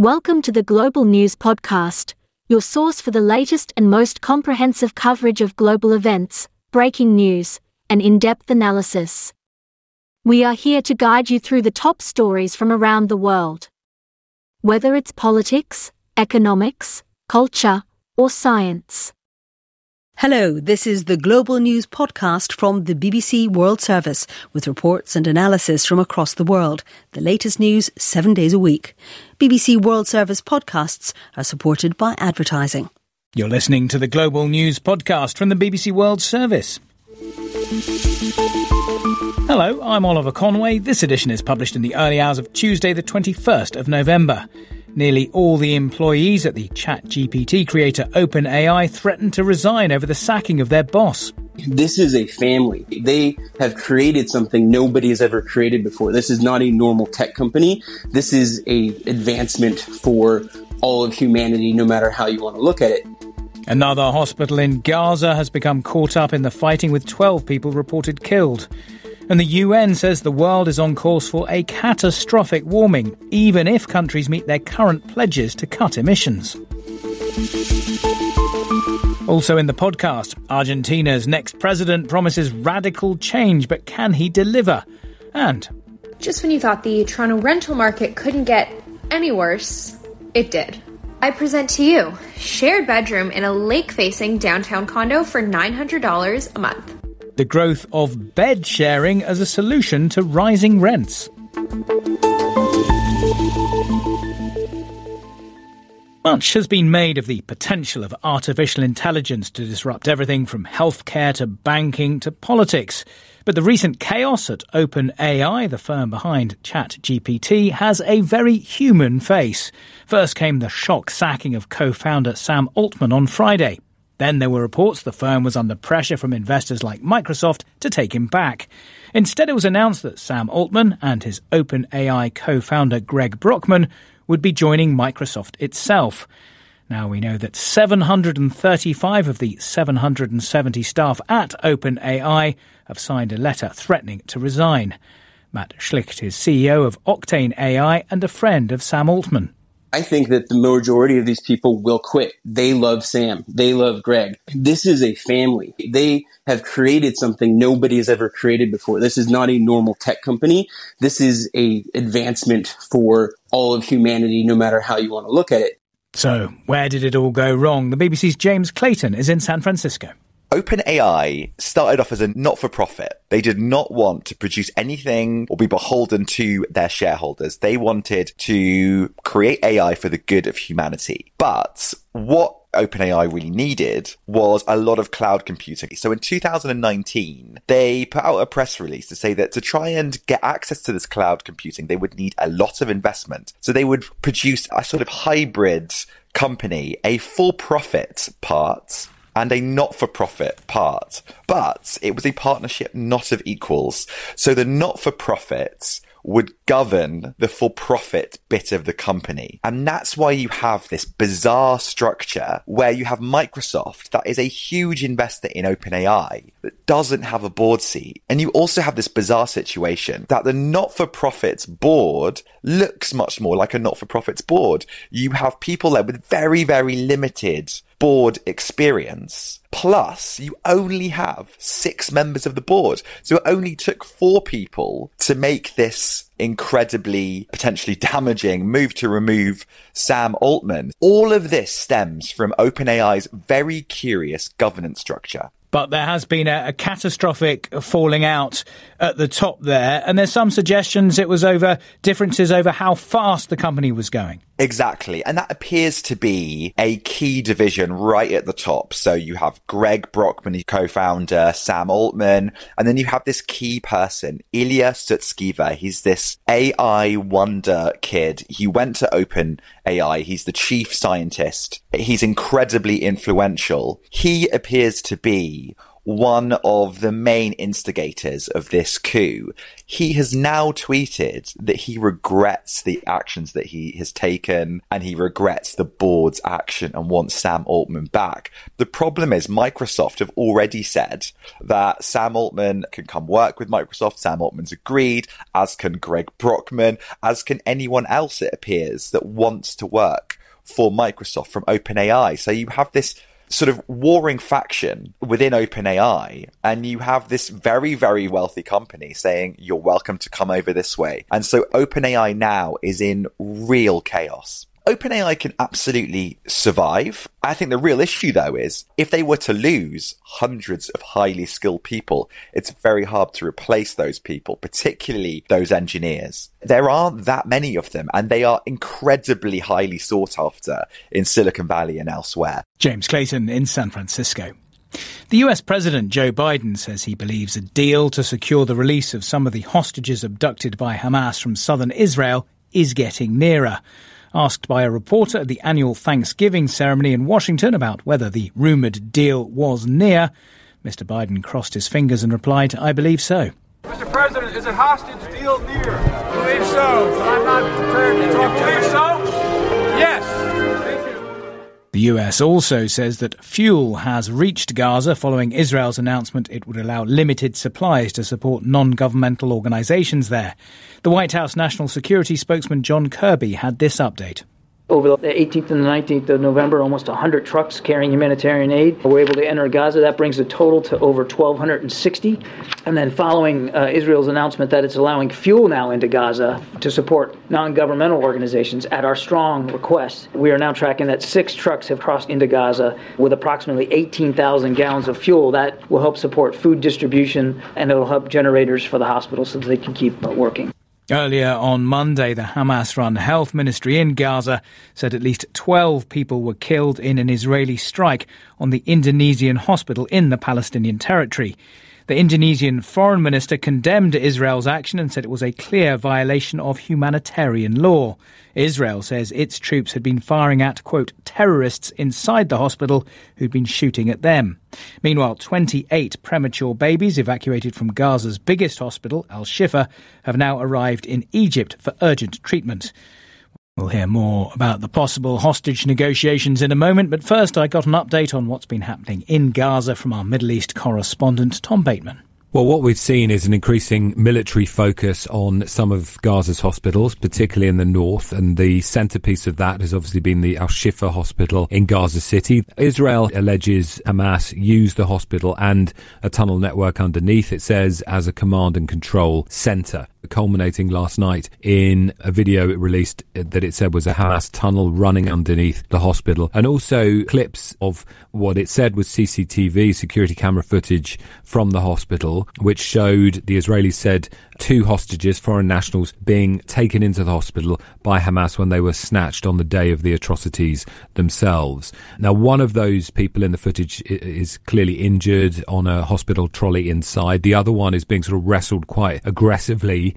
Welcome to the Global News Podcast, your source for the latest and most comprehensive coverage of global events, breaking news, and in depth analysis. We are here to guide you through the top stories from around the world. Whether it's politics, economics, culture, or science. Hello, this is the Global News Podcast from the BBC World Service with reports and analysis from across the world. The latest news seven days a week. BBC World Service podcasts are supported by advertising. You're listening to the Global News Podcast from the BBC World Service. Hello, I'm Oliver Conway. This edition is published in the early hours of Tuesday, the 21st of November. Nearly all the employees at the ChatGPT creator OpenAI threatened to resign over the sacking of their boss. This is a family. They have created something nobody has ever created before. This is not a normal tech company. This is a advancement for all of humanity, no matter how you want to look at it. Another hospital in Gaza has become caught up in the fighting with 12 people reported killed. And the UN says the world is on course for a catastrophic warming, even if countries meet their current pledges to cut emissions. Also in the podcast, Argentina's next president promises radical change, but can he deliver? And just when you thought the Toronto rental market couldn't get any worse, it did. I present to you shared bedroom in a lake facing downtown condo for $900 a month the growth of bed sharing as a solution to rising rents. Much has been made of the potential of artificial intelligence to disrupt everything from healthcare to banking to politics. But the recent chaos at OpenAI, the firm behind ChatGPT, has a very human face. First came the shock sacking of co founder Sam Altman on Friday. Then there were reports the firm was under pressure from investors like Microsoft to take him back. Instead, it was announced that Sam Altman and his OpenAI co founder Greg Brockman would be joining Microsoft itself. Now we know that 735 of the 770 staff at OpenAI have signed a letter threatening to resign. Matt Schlicht is CEO of Octane AI and a friend of Sam Altman. I think that the majority of these people will quit. They love Sam. They love Greg. This is a family. They have created something nobody has ever created before. This is not a normal tech company. This is a advancement for all of humanity, no matter how you want to look at it. So, where did it all go wrong? The BBC's James Clayton is in San Francisco. OpenAI started off as a not for profit. They did not want to produce anything or be beholden to their shareholders. They wanted to create AI for the good of humanity. But what OpenAI really needed was a lot of cloud computing. So in 2019, they put out a press release to say that to try and get access to this cloud computing, they would need a lot of investment. So they would produce a sort of hybrid company, a for profit part and a not for profit part. But it was a partnership not of equals. So the not for profits would govern the for profit bit of the company. And that's why you have this bizarre structure where you have Microsoft that is a huge investor in OpenAI that doesn't have a board seat. And you also have this bizarre situation that the not for profits board looks much more like a not for profits board. You have people there with very, very limited board experience. Plus, you only have six members of the board. So it only took four people to make this incredibly potentially damaging move to remove Sam Altman. All of this stems from OpenAI's very curious governance structure but there has been a, a, catastrophic falling out at the top there, and there's some suggestions it was over differences over how fast the company was going. Exactly. And that appears to be a key division right at the top. So you have Greg Brockman, co-founder, Sam Altman, and then you have this key person, Ilya Sutskever. He's this AI wonder kid. He went to Open AI. He's the chief scientist. He's incredibly influential. He appears to be one of the main instigators of this coup, he has now tweeted that he regrets the actions that he has taken and he regrets the board's action and wants Sam Altman back. The problem is Microsoft have already said that Sam Altman can come work with Microsoft. Sam Altman's agreed, as can Greg Brockman, as can anyone else, it appears, that wants to work for Microsoft from OpenAI. So you have this sort of warring faction within OpenAI, and you have this very, very wealthy company saying, You're welcome to come over this way. And so OpenAI now is in real chaos. OpenAI can absolutely survive. I think the real issue, though, is if they were to lose hundreds of highly skilled people, it's very hard to replace those people, particularly those engineers. There aren't that many of them, and they are incredibly highly sought after in Silicon Valley and elsewhere. James Clayton in San Francisco. The US President Joe Biden says he believes a deal to secure the release of some of the hostages abducted by Hamas from southern Israel is getting nearer. Asked by a reporter at the annual Thanksgiving ceremony in Washington about whether the rumoured deal was near, Mr. Biden crossed his fingers and replied, I believe so. Mr. President, is a hostage deal near? I believe so, but I'm not prepared to talk. to You believe so? The US also says that fuel has reached Gaza following Israel's announcement it would allow limited supplies to support non governmental organizations there. The White House National Security spokesman John Kirby had this update. Over the 18th and the 19th of November, almost 100 trucks carrying humanitarian aid were able to enter Gaza. That brings the total to over 1,260. And then, following uh, Israel's announcement that it's allowing fuel now into Gaza to support non governmental organizations at our strong request, we are now tracking that six trucks have crossed into Gaza with approximately 18,000 gallons of fuel. That will help support food distribution and it will help generators for the hospital so that they can keep working. Earlier on Monday, the Hamas run health ministry in Gaza said at least 12 people were killed in an Israeli strike on the Indonesian hospital in the Palestinian territory. The Indonesian foreign minister condemned Israel's action and said it was a clear violation of humanitarian law. Israel says its troops had been firing at, quote, terrorists inside the hospital who'd been shooting at them. Meanwhile, 28 premature babies evacuated from Gaza's biggest hospital, Al Shifa, have now arrived in Egypt for urgent treatment. We'll hear more about the possible hostage negotiations in a moment, but first I got an update on what's been happening in Gaza from our Middle East correspondent, Tom Bateman. Well, what we've seen is an increasing military focus on some of Gaza's hospitals, particularly in the north. And the centerpiece of that has obviously been the Al Shifa hospital in Gaza City. Israel alleges Hamas used the hospital and a tunnel network underneath, it says, as a command and control center culminating last night in a video it released uh, that it said was a Hamas tunnel running underneath the hospital, and also clips of what it said was CCTV security camera footage from the hospital, which showed the Israelis said two hostages, foreign nationals, being taken into the hospital by Hamas when they were snatched on the day of the atrocities themselves. Now, one of those people in the footage is clearly injured on a hospital trolley inside. The other one is being sort of wrestled quite aggressively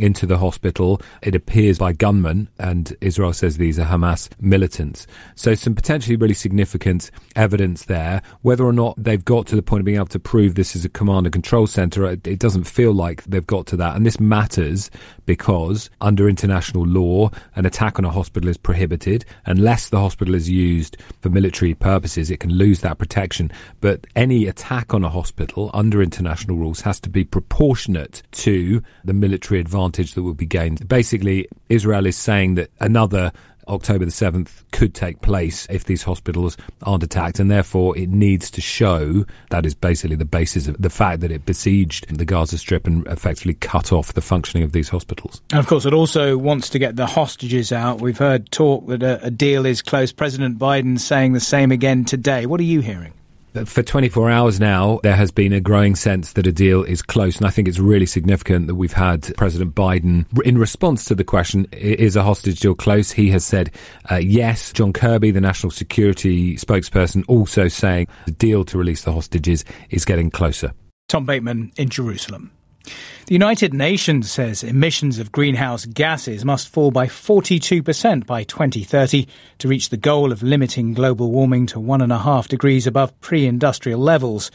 into the hospital. It appears by gunmen, and Israel says these are Hamas militants. So, some potentially really significant evidence there. Whether or not they've got to the point of being able to prove this is a command and control center, it doesn't feel like they've got to that. And this matters because, under international law, an attack on a hospital is prohibited unless the hospital is used for military purposes. It can lose that protection. But any attack on a hospital under international rules has to be proportionate to the military advantage advantage that will be gained. Basically, Israel is saying that another October the 7th could take place if these hospitals aren't attacked, and therefore it needs to show that is basically the basis of the fact that it besieged the Gaza Strip and effectively cut off the functioning of these hospitals. And of course, it also wants to get the hostages out. We've heard talk that a, a deal is close. President Biden saying the same again today. What are you hearing? For 24 hours now, there has been a growing sense that a deal is close. And I think it's really significant that we've had President Biden, in response to the question, is a hostage deal close? He has said uh, yes. John Kirby, the national security spokesperson, also saying the deal to release the hostages is getting closer. Tom Bateman in Jerusalem. The United Nations says emissions of greenhouse gases must fall by 42% by 2030 to reach the goal of limiting global warming to 1.5 degrees above pre industrial levels.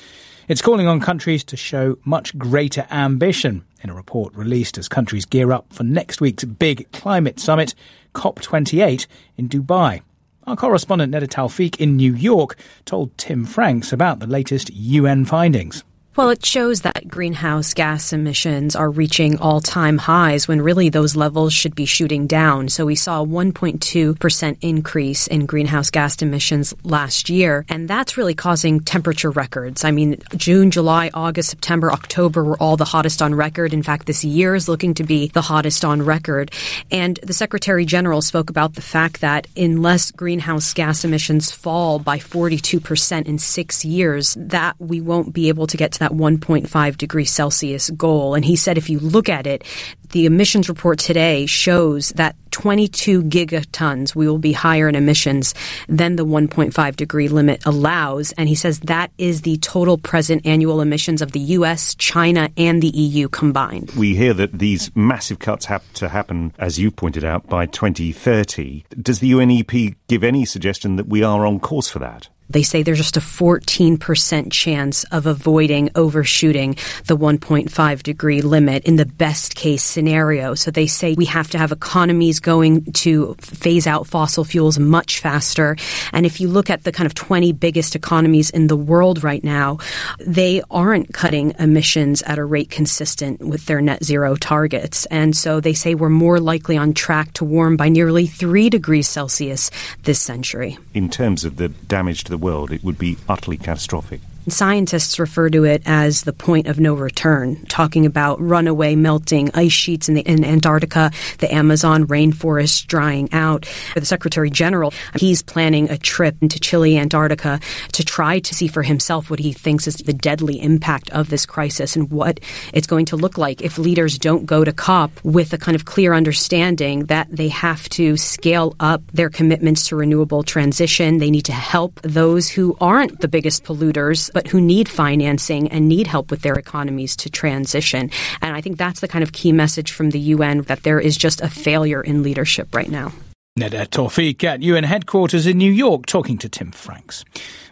It's calling on countries to show much greater ambition in a report released as countries gear up for next week's big climate summit, COP28, in Dubai. Our correspondent Nada Tawfik in New York told Tim Franks about the latest UN findings. Well, it shows that greenhouse gas emissions are reaching all time highs when really those levels should be shooting down. So we saw a 1.2% increase in greenhouse gas emissions last year, and that's really causing temperature records. I mean, June, July, August, September, October were all the hottest on record. In fact, this year is looking to be the hottest on record. And the Secretary General spoke about the fact that unless greenhouse gas emissions fall by 42% in six years, that we won't be able to get to 1.5 degree Celsius goal. And he said if you look at it, the emissions report today shows that 22 gigatons we will be higher in emissions than the 1.5 degree limit allows. And he says that is the total present annual emissions of the US, China, and the EU combined. We hear that these massive cuts have to happen, as you pointed out, by 2030. Does the UNEP give any suggestion that we are on course for that? They say there's just a 14% chance of avoiding overshooting the 1.5 degree limit in the best case scenario. So they say we have to have economies going to phase out fossil fuels much faster. And if you look at the kind of 20 biggest economies in the world right now, they aren't cutting emissions at a rate consistent with their net zero targets. And so they say we're more likely on track to warm by nearly 3 degrees Celsius this century. In terms of the damage to the world, it would be utterly catastrophic. Scientists refer to it as the point of no return, talking about runaway melting ice sheets in, the, in Antarctica, the Amazon rainforest drying out. The Secretary General, he's planning a trip into Chile, Antarctica, to try to see for himself what he thinks is the deadly impact of this crisis and what it's going to look like if leaders don't go to COP with a kind of clear understanding that they have to scale up their commitments to renewable transition. They need to help those who aren't the biggest polluters but who need financing and need help with their economies to transition. And I think that's the kind of key message from the UN that there is just a failure in leadership right now. Nada Tawfik at UN headquarters in New York talking to Tim Franks.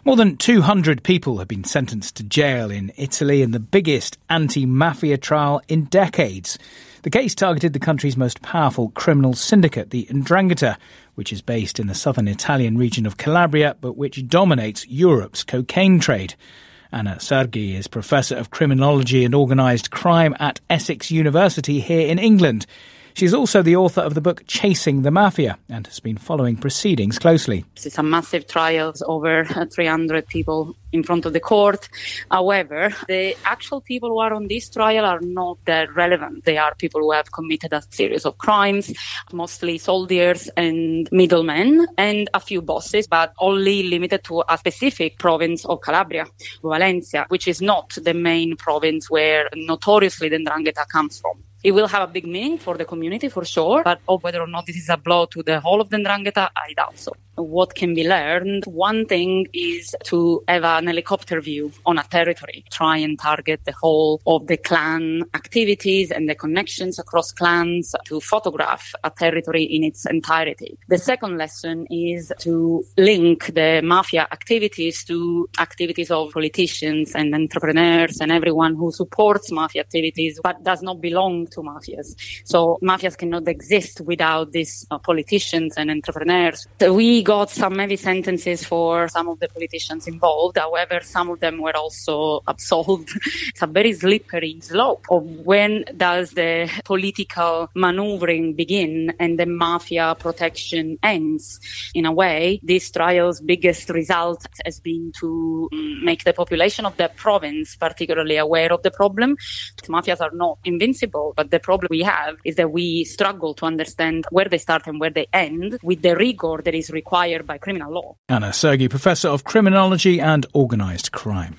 More than 200 people have been sentenced to jail in Italy in the biggest anti mafia trial in decades. The case targeted the country's most powerful criminal syndicate, the 'Ndrangheta, which is based in the southern Italian region of Calabria, but which dominates Europe's cocaine trade. Anna Sergi is Professor of Criminology and Organised Crime at Essex University here in England. She's also the author of the book Chasing the Mafia and has been following proceedings closely. It's a massive trial, over 300 people in front of the court. However, the actual people who are on this trial are not that relevant. They are people who have committed a series of crimes, mostly soldiers and middlemen, and a few bosses, but only limited to a specific province of Calabria, Valentia, which is not the main province where notoriously the Ndrangheta comes from. It will have a big meaning for the community for sure, but oh, whether or not this is a blow to the whole of the Ndrangheta, I doubt so what can be learned. One thing is to have an helicopter view on a territory, try and target the whole of the clan activities and the connections across clans to photograph a territory in its entirety. The second lesson is to link the mafia activities to activities of politicians and entrepreneurs and everyone who supports mafia activities but does not belong to mafias. So mafias cannot exist without these uh, politicians and entrepreneurs. So we got some heavy sentences for some of the politicians involved. However, some of them were also absolved. it's a very slippery slope of when does the political maneuvering begin and the mafia protection ends. In a way, this trial's biggest result has been to make the population of the province particularly aware of the problem. The Mafias are not invincible, but the problem we have is that we struggle to understand where they start and where they end with the rigor that is required required by criminal law. Anna Sergi, Professor of Criminology and Organised Crime.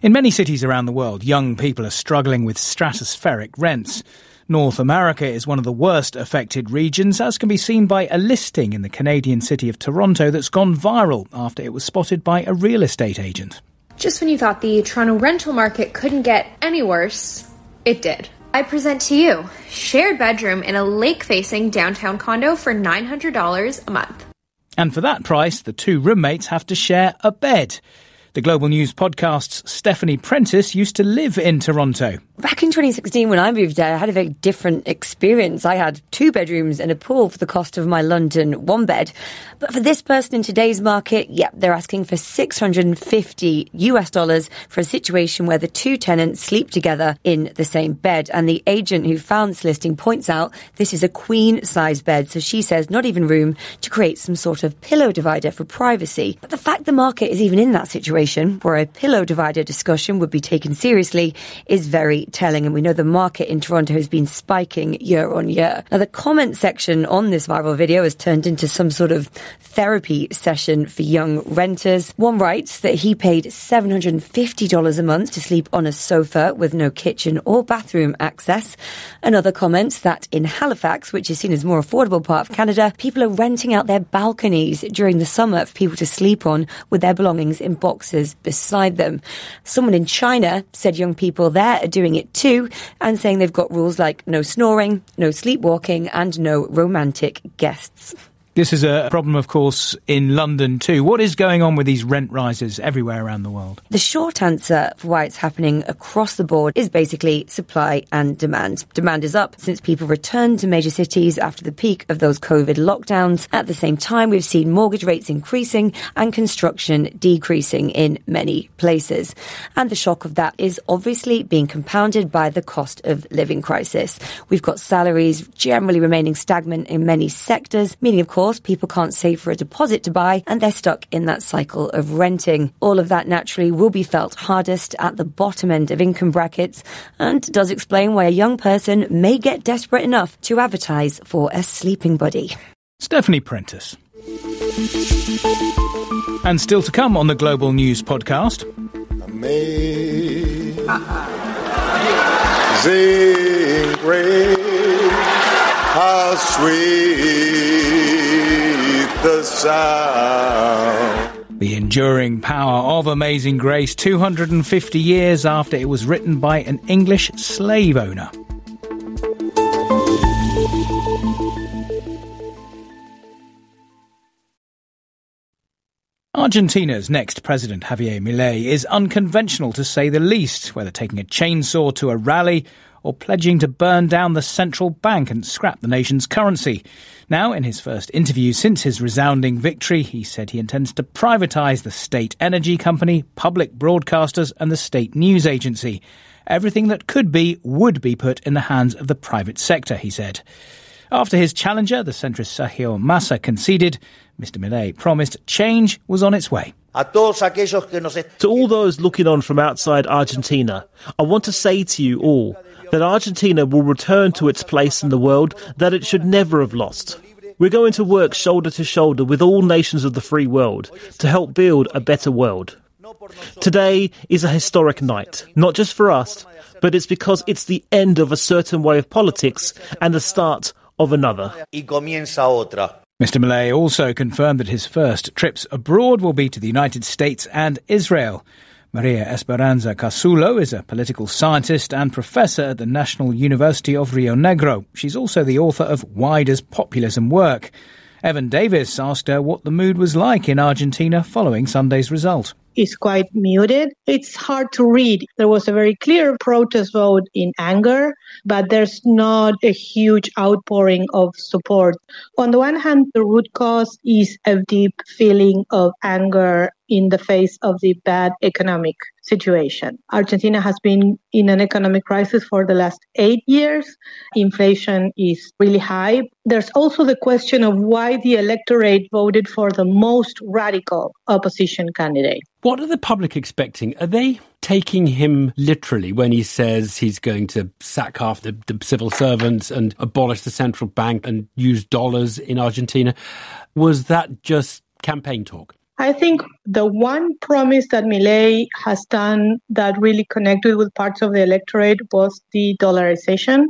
In many cities around the world, young people are struggling with stratospheric rents. North America is one of the worst affected regions, as can be seen by a listing in the Canadian city of Toronto that's gone viral after it was spotted by a real estate agent. Just when you thought the Toronto rental market couldn't get any worse, it did. I present to you shared bedroom in a lake facing downtown condo for $900 a month. And for that price, the two roommates have to share a bed. The Global News podcast's Stephanie Prentice used to live in Toronto. Back in 2016, when I moved there, I had a very different experience. I had two bedrooms and a pool for the cost of my London one bed. But for this person in today's market, yeah, they're asking for 650 US dollars for a situation where the two tenants sleep together in the same bed. And the agent who found this listing points out this is a queen size bed. So she says not even room to create some sort of pillow divider for privacy. But the fact the market is even in that situation where a pillow divider discussion would be taken seriously is very telling. And we know the market in Toronto has been spiking year on year. Now, the comment section on this viral video has turned into some sort of therapy session for young renters. One writes that he paid $750 a month to sleep on a sofa with no kitchen or bathroom access. Another comments that in Halifax, which is seen as more affordable part of Canada, people are renting out their balconies during the summer for people to sleep on with their belongings in boxes beside them. Someone in China said young people there are doing it too and saying they've got rules like no snoring, no sleepwalking, and no romantic guests. This is a problem, of course, in London too. What is going on with these rent rises everywhere around the world? The short answer for why it's happening across the board is basically supply and demand. Demand is up since people returned to major cities after the peak of those COVID lockdowns. At the same time, we've seen mortgage rates increasing and construction decreasing in many places. And the shock of that is obviously being compounded by the cost of living crisis. We've got salaries generally remaining stagnant in many sectors, meaning, of course, course, people can't save for a deposit to buy and they're stuck in that cycle of renting. All of that naturally will be felt hardest at the bottom end of income brackets and does explain why a young person may get desperate enough to advertise for a sleeping buddy. Stephanie Prentice. And still to come on the Global News podcast. Amazing grace, how sweet the sound. The enduring power of Amazing Grace 250 years after it was written by an English slave owner. Argentina's next president, Javier Milei, is unconventional to say the least, whether taking a chainsaw to a rally or pledging to burn down the central bank and scrap the nation's currency. Now, in his first interview since his resounding victory, he said he intends to privatise the state energy company, public broadcasters, and the state news agency. Everything that could be would be put in the hands of the private sector, he said. After his challenger, the centrist Sergio Massa, conceded, Mr. Milei promised change was on its way. To all those looking on from outside Argentina, I want to say to you all that Argentina will return to its place in the world that it should never have lost. We're going to work shoulder to shoulder with all nations of the free world to help build a better world. Today is a historic night, not just for us, but it's because it's the end of a certain way of politics and the start of another. Mr. Milei also confirmed that his first trips abroad will be to the United States and Israel. Maria Esperanza Casullo is a political scientist and professor at the National University of Rio Negro. She's also the author of Why Does Populism Work? Evan Davis asked her what the mood was like in Argentina following Sunday's result is quite muted. It's hard to read. There was a very clear protest vote in anger, but there's not a huge outpouring of support. On the one hand, the root cause is a deep feeling of anger in the face of the bad economic situation. Argentina has been in an economic crisis for the last eight years. Inflation is really high. There's also the question of why the electorate voted for the most radical opposition candidate. What are the public expecting? Are they taking him literally when he says he's going to sack half the, the civil servants and abolish the central bank and use dollars in Argentina? Was that just campaign talk? I think the one promise that Milei has done that really connected with parts of the electorate was the dollarization.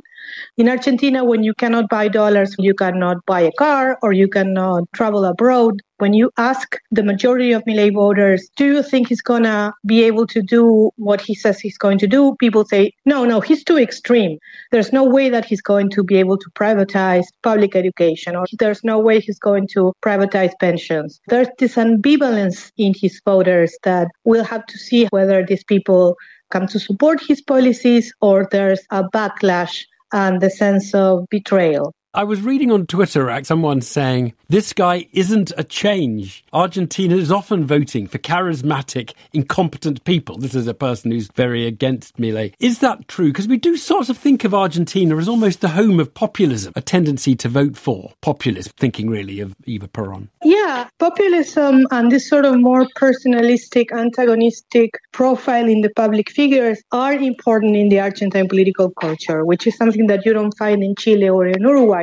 In Argentina, when you cannot buy dollars, you cannot buy a car or you cannot travel abroad. When you ask the majority of Milei voters, do you think he's going to be able to do what he says he's going to do? People say, no, no, he's too extreme. There's no way that he's going to be able to privatize public education, or there's no way he's going to privatize pensions. There's this ambivalence in his voters that we'll have to see whether these people come to support his policies or there's a backlash and the sense of betrayal. I was reading on Twitter at someone saying, This guy isn't a change. Argentina is often voting for charismatic, incompetent people. This is a person who's very against Milei. Is that true? Because we do sort of think of Argentina as almost the home of populism, a tendency to vote for populism, thinking really of Eva Peron. Yeah, populism and this sort of more personalistic, antagonistic profile in the public figures are important in the Argentine political culture, which is something that you don't find in Chile or in Uruguay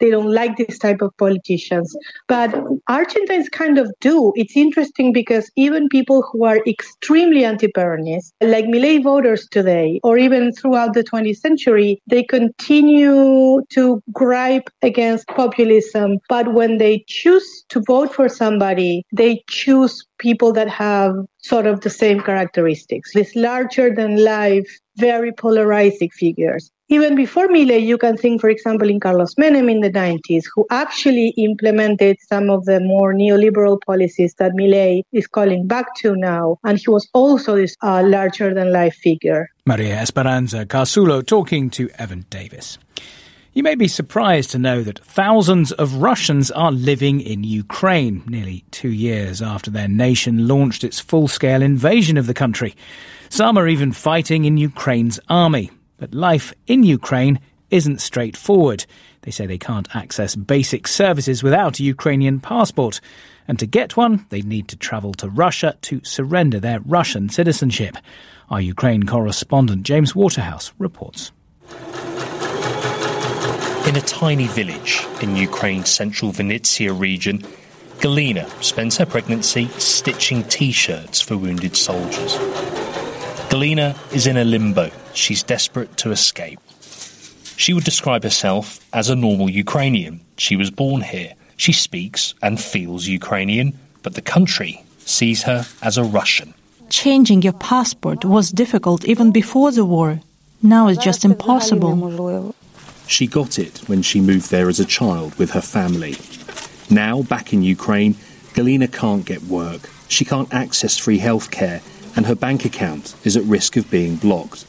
they don't like this type of politicians. But Argentines kind of do. It's interesting because even people who are extremely anti-Peronist, like Milei voters today, or even throughout the 20th century, they continue to gripe against populism. But when they choose to vote for somebody, they choose people that have sort of the same characteristics. These larger than life, very polarizing figures. Even before Milei, you can think, for example, in Carlos Menem in the 90s, who actually implemented some of the more neoliberal policies that Milei is calling back to now. And he was also this uh, larger than life figure. Maria Esperanza Casullo talking to Evan Davis. You may be surprised to know that thousands of Russians are living in Ukraine, nearly two years after their nation launched its full scale invasion of the country. Some are even fighting in Ukraine's army. But life in Ukraine isn't straightforward. They say they can't access basic services without a Ukrainian passport. And to get one, they need to travel to Russia to surrender their Russian citizenship. Our Ukraine correspondent James Waterhouse reports. In a tiny village in Ukraine's central Vinnytsia region, Galina spends her pregnancy stitching t shirts for wounded soldiers. Galina is in a limbo she's desperate to escape. She would describe herself as a normal Ukrainian. She was born here. She speaks and feels Ukrainian, but the country sees her as a Russian. Changing your passport was difficult even before the war. Now it's just impossible. She got it when she moved there as a child with her family. Now, back in Ukraine, Galina can't get work. She can't access free healthcare, and her bank account is at risk of being blocked.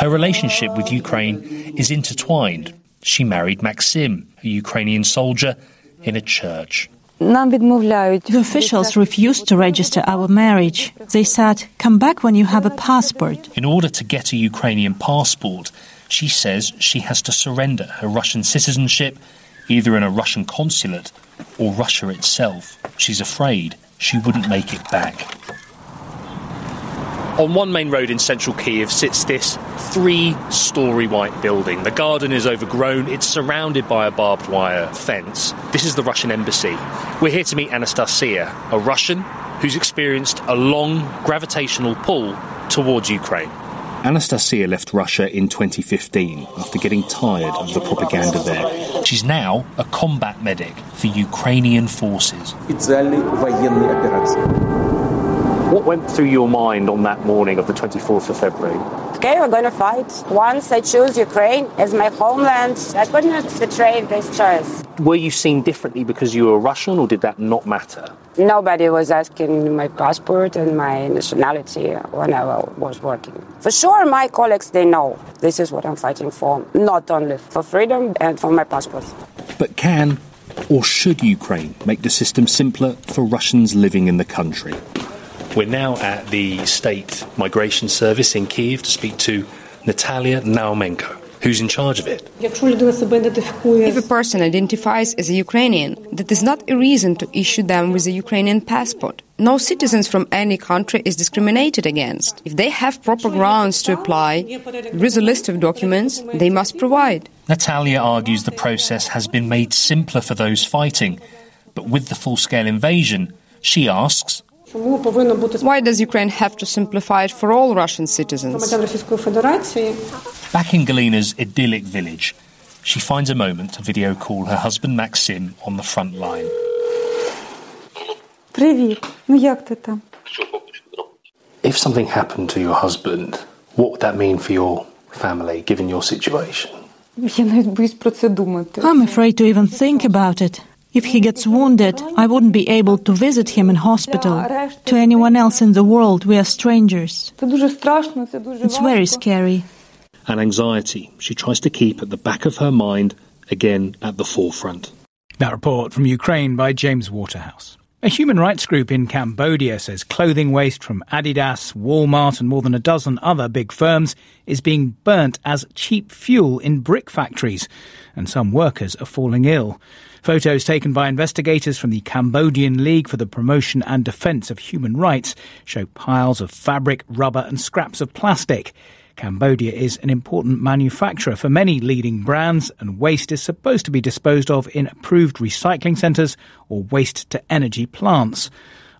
Her relationship with Ukraine is intertwined. She married Maxim, a Ukrainian soldier, in a church. The officials refused to register our marriage. They said, come back when you have a passport. In order to get a Ukrainian passport, she says she has to surrender her Russian citizenship either in a Russian consulate or Russia itself. She's afraid she wouldn't make it back. On one main road in central Kiev sits this three story white building. The garden is overgrown, it's surrounded by a barbed wire fence. This is the Russian embassy. We're here to meet Anastasia, a Russian who's experienced a long gravitational pull towards Ukraine. Anastasia left Russia in 2015 after getting tired of the propaganda there. She's now a combat medic for Ukrainian forces. What went through your mind on that morning of the 24th of February? Okay, we're going to fight. Once I choose Ukraine as my homeland, I could not betray this choice. Were you seen differently because you were Russian, or did that not matter? Nobody was asking my passport and my nationality when I was working. For sure, my colleagues, they know this is what I'm fighting for, not only for freedom and for my passport. But can or should Ukraine make the system simpler for Russians living in the country? We're now at the State Migration Service in Kiev to speak to Natalia Naumenko. Who's in charge of it? If a person identifies as a Ukrainian, that is not a reason to issue them with a Ukrainian passport. No citizens from any country is discriminated against. If they have proper grounds to apply, with a list of documents they must provide. Natalia argues the process has been made simpler for those fighting, but with the full scale invasion, she asks why does Ukraine have to simplify it for all Russian citizens? Back in Galina's idyllic village, she finds a moment to video call her husband Maxim on the front line. If something happened to your husband, what would that mean for your family, given your situation? I'm afraid to even think about it. If he gets wounded, I wouldn't be able to visit him in hospital. To anyone else in the world, we are strangers. It's very scary. An anxiety she tries to keep at the back of her mind, again at the forefront. That report from Ukraine by James Waterhouse. A human rights group in Cambodia says clothing waste from Adidas, Walmart, and more than a dozen other big firms is being burnt as cheap fuel in brick factories, and some workers are falling ill. Photos taken by investigators from the Cambodian League for the Promotion and Defence of Human Rights show piles of fabric, rubber, and scraps of plastic. Cambodia is an important manufacturer for many leading brands, and waste is supposed to be disposed of in approved recycling centres or waste to energy plants.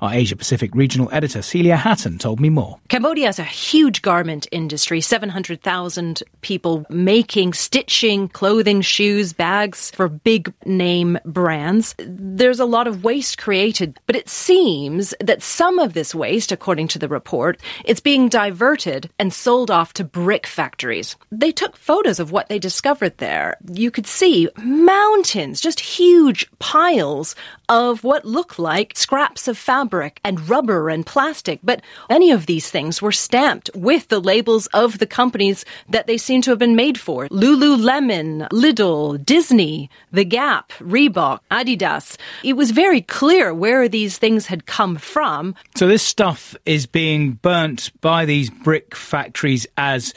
Our Asia Pacific regional editor Celia Hatton told me more. Cambodia has a huge garment industry 700,000 people making, stitching, clothing, shoes, bags for big name brands. There's a lot of waste created, but it seems that some of this waste, according to the report, it's being diverted and sold off to brick factories. They took photos of what they discovered there. You could see mountains, just huge piles of what looked like scraps of fabric and rubber and plastic. But any of these things were stamped with the labels of the companies that they seem to have been made for. Lululemon, Lidl, Disney, The Gap, Reebok, Adidas. It was very clear where these things had come from. So this stuff is being burnt by these brick factories as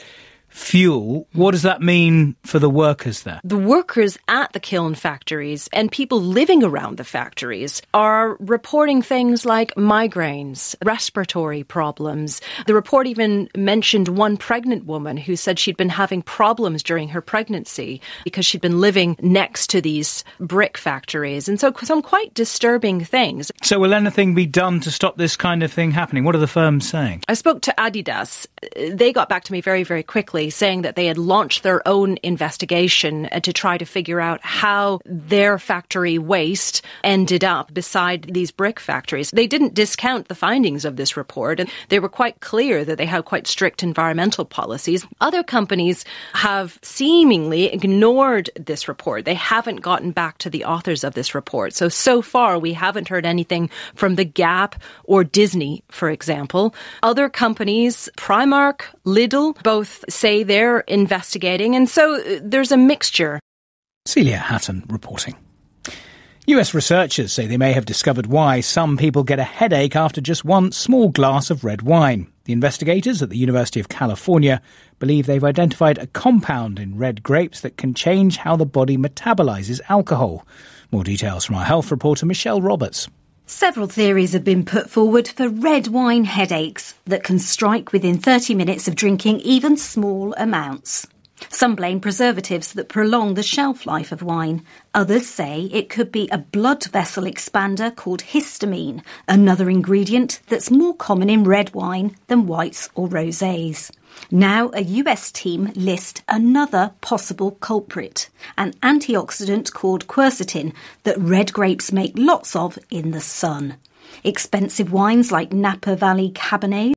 fuel. What does that mean for the workers there? The workers at the kiln factories and people living around the factories are reporting things like migraines, respiratory problems. The report even mentioned one pregnant woman who said she'd been having problems during her pregnancy because she'd been living next to these brick factories. And so some quite disturbing things. So will anything be done to stop this kind of thing happening? What are the firms saying? I spoke to Adidas. They got back to me very, very quickly saying that they had launched their own investigation uh, to try to figure out how their factory waste ended up beside these brick factories. They didn't discount the findings of this report and they were quite clear that they have quite strict environmental policies. Other companies have seemingly ignored this report. They haven't gotten back to the authors of this report. So, so far, we haven't heard anything from The Gap or Disney, for example. Other companies, Primark, Lidl, both say they're investigating. And so uh, there's a mixture. Celia Hatton reporting. US researchers say they may have discovered why some people get a headache after just one small glass of red wine. The investigators at the University of California believe they've identified a compound in red grapes that can change how the body metabolizes alcohol. More details from our health reporter Michelle Roberts. Several theories have been put forward for red wine headaches that can strike within 30 minutes of drinking even small amounts. Some blame preservatives that prolong the shelf life of wine. Others say it could be a blood vessel expander called histamine, another ingredient that's more common in red wine than whites or rosés. Now, a US team list another possible culprit, an antioxidant called quercetin that red grapes make lots of in the sun. Expensive wines like Napa Valley Cabernet